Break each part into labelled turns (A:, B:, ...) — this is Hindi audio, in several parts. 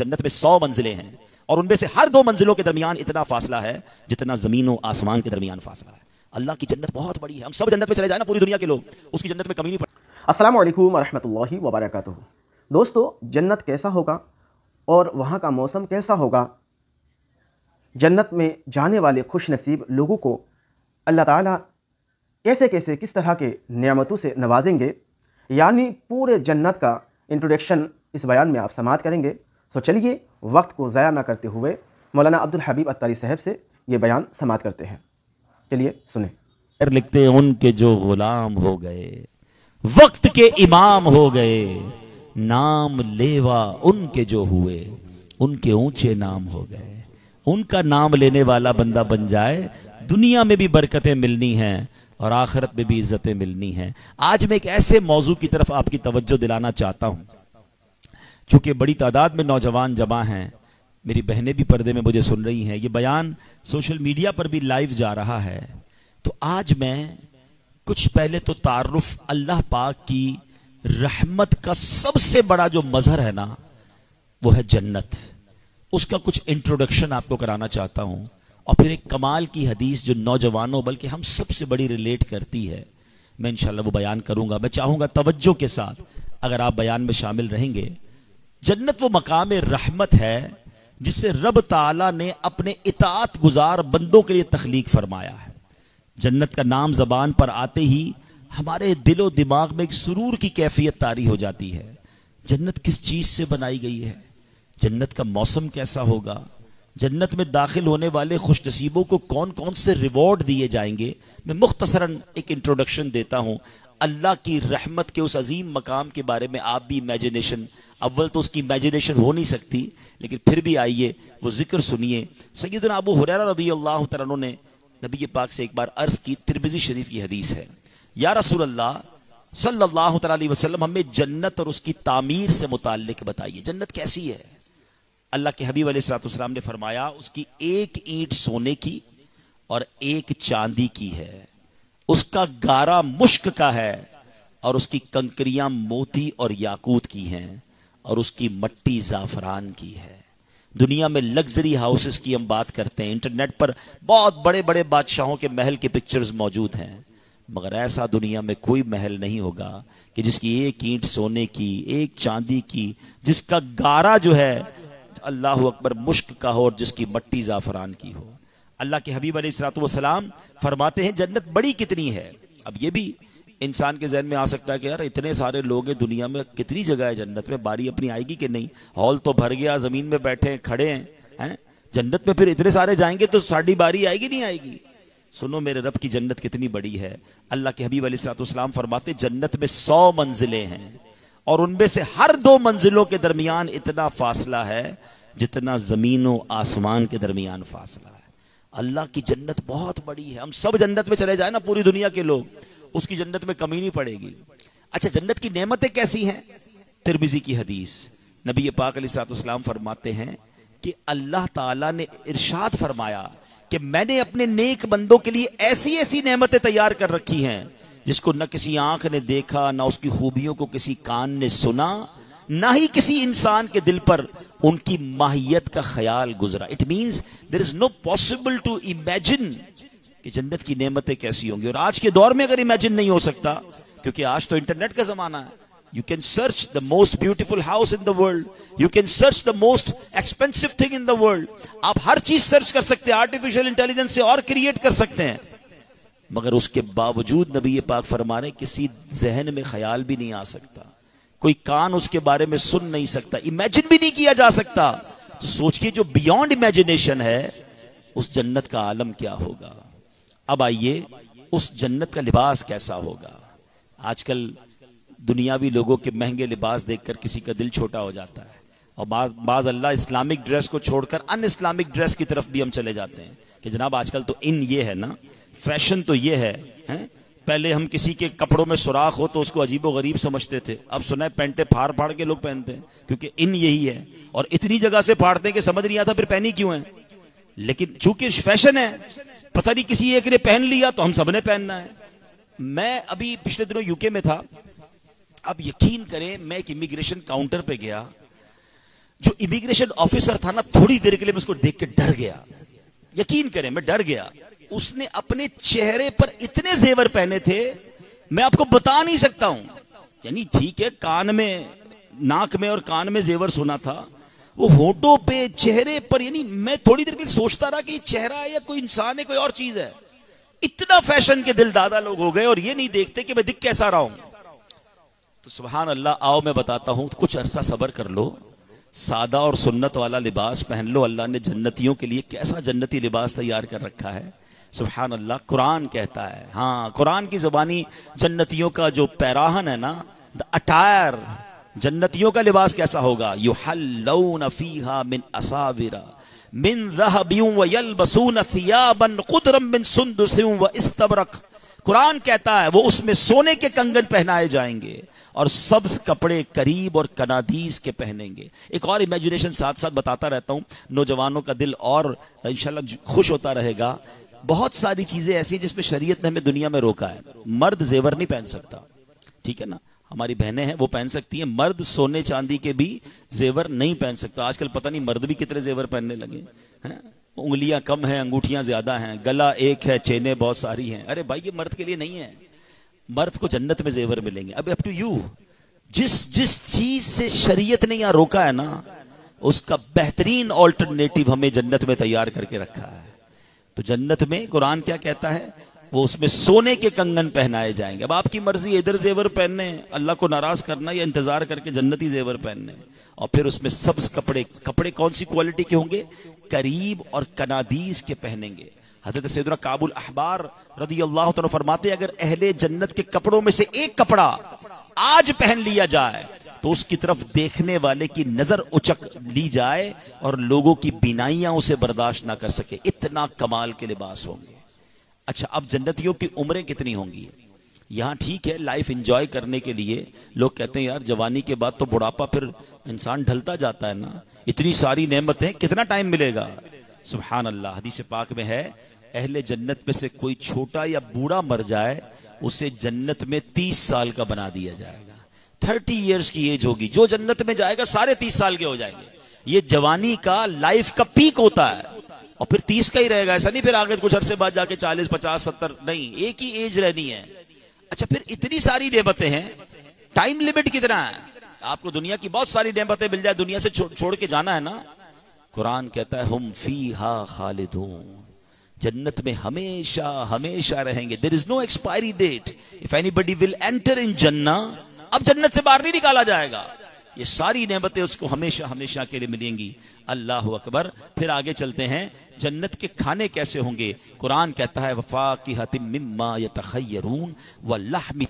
A: जन्नत में सौ मंजिलें हैं और उनमें से हर दो मंजिलों के दरमियान इतना फासला है जितना ज़मीन और आसमान के दरमियान फासला है। अल्लाह की जन्नत बहुत बड़ी है। हम सब जन्नत में चले जाए ना पूरी दुनिया के लोग। उसकी जन्नत में कमी नहीं पड़ती।
B: अस्सलाम वालेकुम वरहमतुल्लाहि वबरकातुहू। दोस्तों, जन्नत कैसा होगा और वहाँ का मौसम कैसा होगा? जन्नत में जाने वाले खुश नसीब लोगों को अल्लाह ताला कैसे कैसे किस तरह के नियामतों से नवाजेंगे? यानी पूरे जन्नत का इंट्रोडक्शन इस बयान में आप समात करेंगे। सो चलिए वक्त को ज़ाया ना करते हुए मौलाना अब्दुल हबीब अत्तारी साहब से ये बयान समाप्त करते हैं। चलिए सुने।
A: लिखते हैं, उनके जो गुलाम हो गए, वक्त के इमाम हो गए, नाम लेवा उनके जो हुए, उनके ऊँचे नाम हो गए। उनका नाम लेने वाला बंदा बन जाए, दुनिया में भी बरकतें मिलनी हैं और आखिरत में भी इज्जतें मिलनी हैं। आज मैं एक ऐसे मौजू की तरफ़ आपकी तवज्जो दिलाना चाहता हूँ चूँकि बड़ी तादाद में नौजवान जमा हैं, मेरी बहनें भी पर्दे में मुझे सुन रही हैं। ये बयान सोशल मीडिया पर भी लाइव जा रहा है। तो आज मैं कुछ पहले तो तारुफ अल्लाह पाक की रहमत का सबसे बड़ा जो मजहर है ना, वो है जन्नत। उसका कुछ इंट्रोडक्शन आपको कराना चाहता हूँ। और फिर एक कमाल की हदीस जो नौजवानों, बल्कि हम सबसे बड़ी रिलेट करती है, मैं इंशाल्लाह वो बयान करूँगा। मैं चाहूँगा तवज्जो के साथ अगर आप बयान में शामिल रहेंगे जन्नत वो मकाम रहमत है, जिसे रब ताला ने अपने इतात गुजार बंदों के लिए तखलीक फरमाया है। जन्नत का नाम जबान पर आते ही हमारे दिलो दिमाग में एक सुरूर की कैफियत तारी हो जाती है। जन्नत किस चीज़ से बनाई गई है? जन्नत का मौसम कैसा होगा? जन्नत में दाखिल होने वाले खुश नसीबों को कौन कौन से रिवॉर्ड दिए जाएँगे? मैं मुख्तसरन एक इंट्रोडक्शन देता हूँ। अल्लाह की रहमत के उस अजीम मकाम के बारे में आप भी इमेजिनेशन अव्वल तो उसकी इमेजिनेशन हो नहीं सकती, लेकिन फिर भी आइए, वो ज़िक्र सुनिए। सैदना अबू हुरैरा रदी अल्लाह तु ने नबी पाक से एक बार अर्ज़ की तिरबिजी शरीफ की हदीस है। या रसूल अल्लाह सल्लल्लाहु अलैहि वसल्लम, हमें जन्नत और उसकी तामीर से मुतालिक बताइए। जन्नत कैसी है? अल्लाह के हबीब अलैहिस्सलाम ने फरमाया, उसकी एक ईंट सोने की और एक चांदी की है। उसका गारा मुश्क का है और उसकी कंकरियाँ मोती और याकूत की हैं और उसकी मट्टी जाफरान की है। दुनिया में लग्जरी हाउसेस की हम बात करते हैं। इंटरनेट पर बहुत बड़े बड़े बादशाहों के महल के पिक्चर्स मौजूद हैं। मगर ऐसा दुनिया में कोई महल नहीं होगा कि जिसकी एक ईंट सोने की, एक चांदी की, जिसका गारा जो है, अल्लाह अकबर मुश्क का हो और जिसकी मट्टी जाफरान की हो। अल्लाह के हबीब सलाम फरमाते हैं, जन्नत बड़ी कितनी है। अब ये भी इंसान के जहन में आ सकता है कि यार इतने सारे लोग हैं दुनिया में, कितनी जगह है जन्नत में, बारी अपनी आएगी कि नहीं? हॉल तो भर गया, ज़मीन में बैठे हैं, खड़े हैं हैं? जन्नत में फिर इतने सारे जाएँगे तो साड़ी बारी आएगी, नहीं आएगी? सुनो मेरे रब की जन्नत कितनी बड़ी है। अल्लाह के हबीब सलाम फरमाते, जन्नत में सौ मंजिलें हैं और उनमें से हर दो मंजिलों के दरमियान इतना फासला है जितना ज़मीन आसमान के दरमियान फासला है। अल्लाह की जन्नत बहुत बड़ी है। हम सब जन्नत में चले जाए ना, पूरी दुनिया के लोग। उसकी जन्नत में कमी नहीं पड़ेगी। अच्छा जन्नत की नेमतें कैसी हैं? तिरमिजी की हदीस। नबी पाक सलाम फरमाते हैं कि अल्लाह ताला ने इरशाद फरमाया कि मैंने अपने नेक बंदों के लिए ऐसी ऐसी नेमतें तैयार कर रखी हैं, जिसको न किसी आँख ने देखा, ना उसकी खूबियों को किसी कान ने सुना ना ही किसी इंसान के दिल पर उनकी माहियत का ख्याल गुजरा। It means there is no possible to imagine कि जन्नत की नेमतें कैसी होंगी। और आज के दौर में अगर इमेजिन नहीं हो सकता, क्योंकि आज तो इंटरनेट का जमाना है you can search the most beautiful house in the world you can search the most expensive thing in the world आप हर चीज़ सर्च कर सकते हैं आर्टिफिशियल इंटेलिजेंस से और क्रिएट कर सकते हैं। मगर उसके बावजूद नबी पाक फरमाने, किसी जहन में ख्याल भी नहीं आ सकता। कोई कान उसके बारे में सुन नहीं सकता इमेजिन भी नहीं किया जा सकता। तो सोचिए जो बियॉन्ड इमेजिनेशन है उस जन्नत का आलम क्या होगा? अब आइए उस जन्नत का लिबास कैसा होगा? आजकल दुनियावी लोगों के महँगे लिबास देखकर किसी का दिल छोटा हो जाता है। और बाज अल्लाह इस्लामिक ड्रेस को छोड़कर अन इस्लामिक ड्रेस की तरफ़ भी हम चले जाते हैं। कि जनाब आजकल तो इन ये है ना फ़ैशन तो ये है, है? पहले हम किसी के कपड़ों में सुराख हो तो उसको अजीब गरीब समझते थे। अब सुना है, पेंटे फाड़ फाड़ के लोग पहनते हैं, क्योंकि इन यही है। और इतनी जगह से फाड़ते हैं कि समझ नहीं आता फिर पहनी क्यों है। लेकिन चूँकि फ़ैशन है, पता नहीं किसी एक ने पहन लिया तो हम सबने पहनना है। मैं अभी पिछले दिनों यूके में था। अब यकीन करें, मैं एक इमिग्रेशन काउंटर पे गया। जो इमिग्रेशन ऑफिसर था ना, थोड़ी देर के लिए मैं उसको देख के डर गया। यकीन करें, मैं डर गया। उसने अपने चेहरे पर इतने जेवर पहने थे, मैं आपको बता नहीं सकता हूँ। यानी ठीक है, कान में, नाक में और कान में जेवर सुना था। वो होठों पे, चेहरे पर, यानी मैं थोड़ी देर के लिए सोचता रहा कि चेहरा है या कोई इंसान है, कोई और चीज़ है। इतना फ़ैशन के दिल दादा लोग हो गए और ये नहीं देखते कि मैं दिख कैसा रहा हूँ। तो सुबहान अल्लाह आओ मैं बताता हूँ तो कुछ अरसा सबर कर लो। सादा और सुन्नत वाला लिबास पहन लो, अल्लाह ने जन्नतियों के लिए कैसा जन्नती लिबास तैयार कर रखा है। सुबहान अल्लाह कुरान कहता है। हाँ कुरान की जबानी जन्नतियों का जो पैराहन है ना, द अटायर, जन्नतियों का लिबास कैसा होगा? यू हल्लौन फीहा मिन असाविरा, मिन रहबियों व यलबसून थियाबन कुदरम मिन सुंदुसियों व इस्तबरक। कुरान कहता है, वो उसमें सोने के कंगन पहनाए जाएँगे और सब कपड़े करीब और कनादीस के पहनेंगे। एक और इमेजिनेशन साथ साथ बताता रहता हूँ, नौजवानों का दिल और इंशाल्लाह खुश होता रहेगा बहुत सारी चीज़ें ऐसी हैं जिसमें शरीयत ने हमें दुनिया में रोका है। मर्द जेवर नहीं पहन सकता। ठीक है ना? हमारी बहनें हैं, वो पहन सकती हैं। मर्द सोने चांदी के भी जेवर नहीं पहन सकता। आजकल पता नहीं मर्द भी कितने जेवर पहनने लगे हैं उंगलियाँ कम हैं, अंगूठियाँ ज़्यादा हैं, गला एक है, चेने बहुत सारी हैं। अरे भाई, ये मर्द के लिए नहीं है। मर्द को जन्नत में जेवर मिलेंगे। अब अप टू यू जिस जिस चीज़ से शरीयत ने यहाँ रोका है ना, उसका बेहतरीन ऑल्टरनेटिव हमें जन्नत में तैयार करके रखा है। तो जन्नत में कुरान क्या कहता है? वो उसमें सोने के कंगन पहनाए जाएँगे। अब आपकी मर्ज़ी, इधर जेवर पहनने, अल्लाह को नाराज़ करना या इंतज़ार करके जन्नती जेवर पहनने। और फिर उसमें सब्ज कपड़े कपड़े कौन सी क्वालिटी के होंगे? करीब और कनादीस के पहनेंगे। हज़रत सैदरा काबुल अखबार रदी अल्लाह तो फरमाते अगर अहले जन्नत के कपड़ों में से एक कपड़ा आज पहन लिया जाए तो उसकी तरफ़ देखने वाले की नज़र उचक ली जाए और लोगों की बिनाइयाँ उसे बर्दाश्त ना कर सके। इतना कमाल के लिबास होंगे। अच्छा अब जन्नतियों की उम्रें कितनी होंगी? यहाँ ठीक है लाइफ एंजॉय करने के लिए लोग कहते हैं, यार, जवानी के बाद तो बुढ़ापा फिर इंसान ढलता जाता है ना। इतनी सारी नेमतें, कितना टाइम मिलेगा? सुबहान अल्लाह हदीस पाक में है, अहले जन्नत में से कोई छोटा या बूढ़ा मर जाए, उसे जन्नत में तीस साल का बना दिया जाएगा। थर्टी इयर्स की एज होगी। जो जन्नत में जाएगा, सारे तीस साल के हो जाएँगे। ये जवानी का, लाइफ का पीक होता है। और फिर तीस का ही रहेगा। ऐसा नहीं फिर आगे कुछ अरसे बाद जाके चालीस, पचास, सत्तर, नहीं, एक ही एज रहनी है। अच्छा फिर इतनी सारी नेमतें हैं। टाइम लिमिट कितना है? आपको दुनिया की बहुत सारी नेमतें मिल जाए। दुनिया से छोड़ के जाना है ना। कुरान कहता है, हम फ़ी हा जन्नत में हमेशा हमेशा रहेंगे। There is no expiry date if anybody will enter in जन्ना अब जन्नत से बाहर नहीं निकाला जाएगा। ये सारी नेमतें उसको हमेशा हमेशा के लिए मिलेंगी। अल्लाह अकबर। फिर आगे चलते हैं। जन्नत के खाने कैसे होंगे? कुरान कहता है वफा की हतिम्मा यतखयरून व लहमी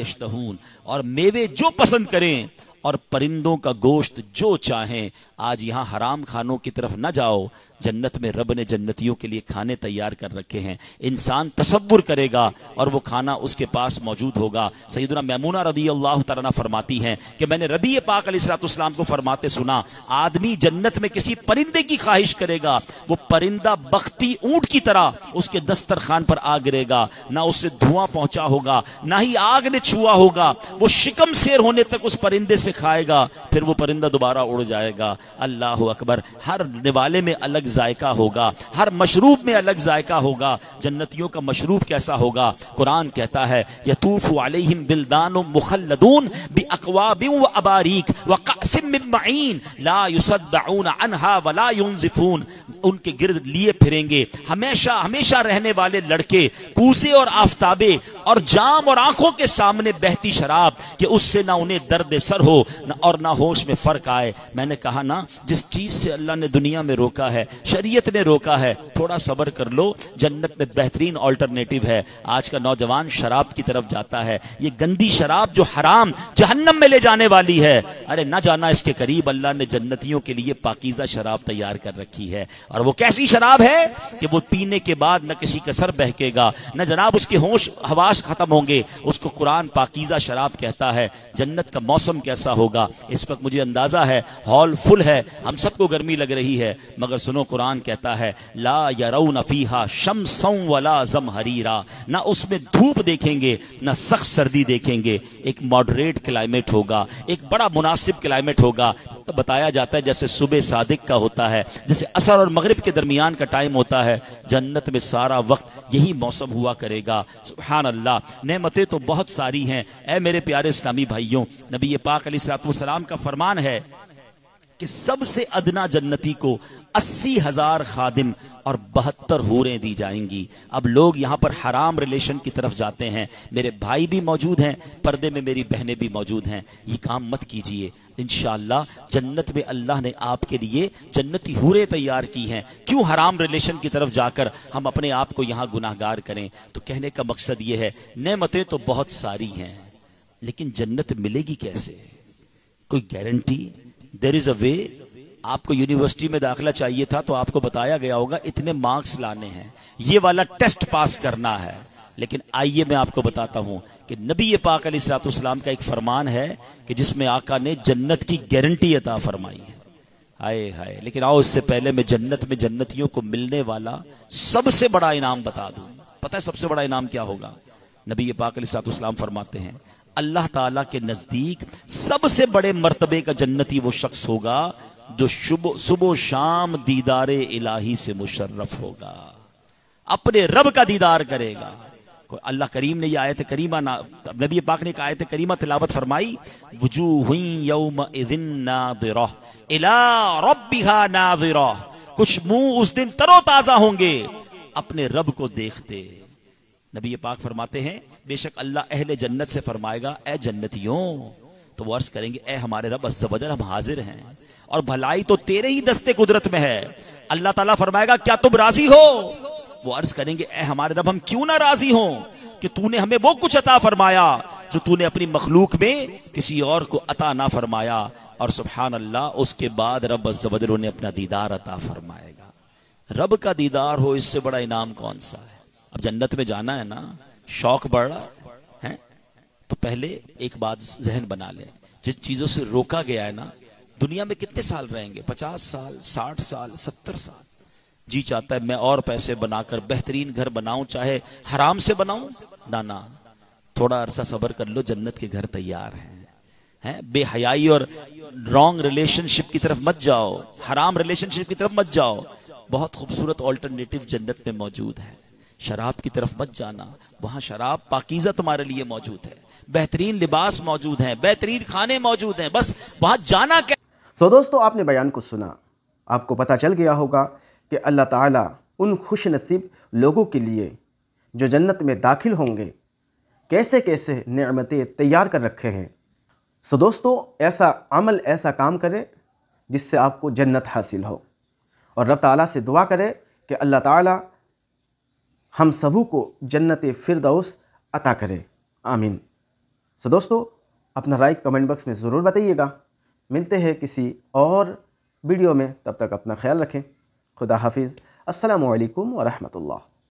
A: यशतहून। और मेवे जो पसंद करें और परिंदों का गोश्त जो चाहें आज यहाँ हराम खानों की तरफ़ ना जाओ। जन्नत में रब ने जन्नतियों के लिए खाने तैयार कर रखे हैं। इंसान तस्वुर करेगा और वो खाना उसके पास मौजूद होगा। सईदना मैमूना रदी अल्लाह तना फरमाती हैं कि मैंने रबी पाक अलीसलाम को फरमाते सुना, आदमी जन्नत में किसी परिंदे की ख्वाहिश करेगा। वो परिंदा बख्ती ऊँट की तरह उसके दस्तरखान पर आ गिरेगा। ना उससे धुआँ पहुँचा होगा, ना ही आग ने छुआ होगा। वो शिकम शेर होने तक उस परिंदे से खाएगा, फिर वो परिंदा दोबारा उड़ जाएगा। अल्लाह अकबर। हर निवाले में अलग जायका होगा, हर मशरूब में अलग जायका होगा। जन्नतियों का मशरूब कैसा होगा? कुरान कहता है, यतूफ अलैहिम बिलदान मुखल्लदून बि अकवाबिन व अबारीक व कासिम मिन ला अनहा वला युनजिफून। उनके गिर्द लिए फिरेंगे। हमेशा हमेशा रहने वाले लड़के, कूसे और आफताबे और जाम और आँखों के सामने बहती शराब, कि उससे ना उन्हें दर्द सर हो न और ना होश में फ़र्क आए। मैंने कहा, ना जिस चीज़ से अल्लाह ने दुनिया में रोका है, शरीयत ने रोका है, थोड़ा सबर कर लो, जन्नत में बेहतरीन ऑल्टरनेटिव है। आज का नौजवान शराब की तरफ़ जाता है। ये गंदी शराब जो हराम जहन्नम में ले जाने वाली है। अरे ना जाना इसके करीब, अल्लाह ने जन्नतियों के लिए पाकिजा शराब तैयार कर रखी है। और वो कैसी शराब है कि वो पीने के बाद न किसी का सर बहकेगा, न जनाब उसके होश हवास खत्म होंगे। उसको कुरान पाकिजा शराब कहता है, जन्नत का मौसम कैसा होगा? इस वक्त मुझे अंदाज़ा है, हॉल फुल है। हम सबको गर्मी लग रही है, मगर सुनो, कुरान कहता है, ला यरऊ नफीहा शम वला जम हरीरा ना उसमें धूप देखेंगे, ना सख्त सर्दी देखेंगे। एक मॉडरेट क्लाइमेट होगा, एक बड़ा मुनासिब क्लाइमेट होगा। तो बताया जाता है, जैसे सुबह सादिक का होता है, जैसे असर और मगरिब के दरमियान का टाइम होता है, जन्नत में सारा वक्त यही मौसम हुआ करेगा। सुबहान अल्लाह नेमतें तो बहुत सारी हैं। ए मेरे प्यारे इस्लामी भाइयों, नबी पाक अली सलाम का फरमान है कि सबसे अदना जन्नती को अस्सी हज़ार खादिम और बहत्तर हूरें दी जाएँगी। अब लोग यहाँ पर हराम रिलेशन की तरफ़ जाते हैं। मेरे भाई भी मौजूद हैं, पर्दे में मेरी बहनें भी मौजूद हैं। ये काम मत कीजिए। इन जन्नत में अल्लाह ने आपके लिए जन्नती हूरें तैयार की हैं। क्यों हराम रिलेशन की तरफ़ जाकर हम अपने आप को यहाँ गुनाहगार करें? तो कहने का मकसद ये है, नेमतें तो बहुत सारी हैं, लेकिन जन्नत मिलेगी कैसे? कोई गारंटी? देर इज़ अ वे आपको यूनिवर्सिटी में दाखिला चाहिए था तो आपको बताया गया होगा, इतने मार्क्स लाने हैं। ये वाला टेस्ट पास करना है। लेकिन आइए मैं आपको बताता हूँ कि नबी पाक अली सलाम का एक फरमान है कि जिसमें आका ने जन्नत की गारंटी अता फरमाई है। हाय हाय। लेकिन आओ इससे पहले मैं जन्नत में जन्नतियों को मिलने वाला सबसे बड़ा इनाम बता दूँ। पता है सबसे बड़ा इनाम क्या होगा? नबी पाक अली सलाम फरमाते हैं अल्लाह ताला के नज़दीक सबसे बड़े मर्तबे का जन्नती वो शख्स होगा, जो शुभ, सुबह शाम दीदार इलाही से मुशर्रफ होगा। अपने रब का दीदार करेगा। अल्लाह करीम ने यह आयत करीमा ना, नबी पाक ने आयत करीमा तिलावत फरमाई वज़ू हुई इला कुछ मुँह उस दिन तरोताजा होंगे, अपने रब को देखते। नबी पाक फरमाते हैं बेशक अल्लाह अहले जन्नत से फरमाएगा, ए जन्नतियों तो वो अर्ज़ करेंगे, ए हमारे रब अज्जवजल हम हाजिर हैं। और भलाई तो तेरे ही दस्ते कुदरत में है। अल्लाह ताला फरमाएगा, क्या तुम राज़ी हो? वो अर्ज़ करेंगे, ए हमारे रब, हम क्यों ना राज़ी हो कि तूने हमें वो कुछ अता फरमाया, जो तूने अपनी मखलूक में किसी और को अता ना फरमाया। और सुबहान अल्लाह उसके बाद रब अज्जवजल ने अपना दीदार अता फरमाएगा। रब का दीदार हो, इससे बड़ा इनाम कौन सा है? अब जन्नत में जाना है ना। शौक बढ़, है? तो पहले एक बात जहन बना ले। जिस चीज़ों से रोका गया है ना, दुनिया में कितने साल रहेंगे? पचास साल, साठ साल, सत्तर साल। जी चाहता है मैं और पैसे बनाकर बेहतरीन घर बनाऊँ, चाहे हराम से बनाऊँ? ना ना। थोड़ा अरसा सबर कर लो, जन्नत के घर तैयार हैं। हैं? बेहयाई और रॉन्ग रिलेशनशिप की तरफ़ मत जाओ। हराम रिलेशनशिप की तरफ़ मत जाओ। बहुत खूबसूरत ऑल्टरनेटिव जन्नत में मौजूद है। शराब की तरफ़ मत जाना। वहाँ शराब पाकिजा तुम्हारे लिए मौजूद है। बेहतरीन लिबास मौजूद है, बेहतरीन खाने मौजूद हैं। बस वहाँ जाना क्या
B: सो दोस्तों, आपने बयान को सुना। आपको पता चल गया होगा कि अल्लाह ताला उन खुश नसीब लोगों के लिए जो जन्नत में दाखिल होंगे, कैसे कैसे नमतें तैयार कर रखे हैं। सो दोस्तों, ऐसा अमल, ऐसा काम करें जिससे आपको जन्नत हासिल हो। और रब ताला से दुआ करें कि अल्लाह ताला हम सबों को जन्नत फ़िरदौस अता करे। आमीन। सो दोस्तों, अपना राय कमेंट बॉक्स में ज़रूर बताइएगा। मिलते हैं किसी और वीडियो में। तब तक अपना ख्याल रखें। खुदा हाफिज़। असलकम वरहमल